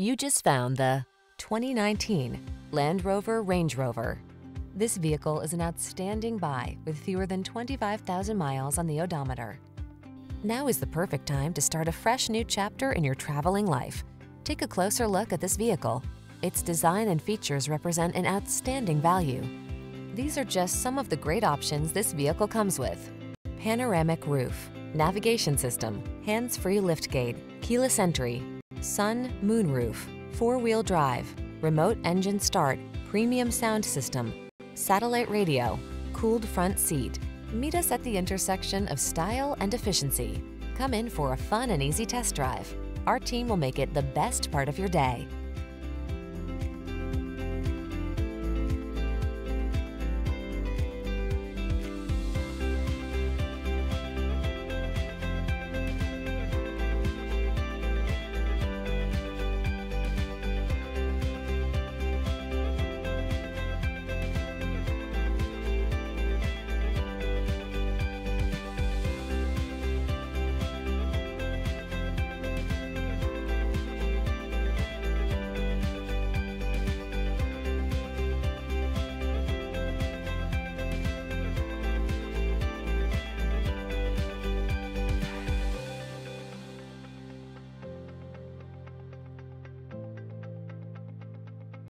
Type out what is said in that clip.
You just found the 2019 Land Rover Range Rover. This vehicle is an outstanding buy with fewer than 25,000 miles on the odometer. Now is the perfect time to start a fresh new chapter in your traveling life. Take a closer look at this vehicle. Its design and features represent an outstanding value. These are just some of the great options this vehicle comes with. Panoramic roof, navigation system, hands-free liftgate, keyless entry, sun, moonroof, four-wheel drive, remote engine start, premium sound system, satellite radio, cooled front seat. Meet us at the intersection of style and efficiency. Come in for a fun and easy test drive. Our team will make it the best part of your day.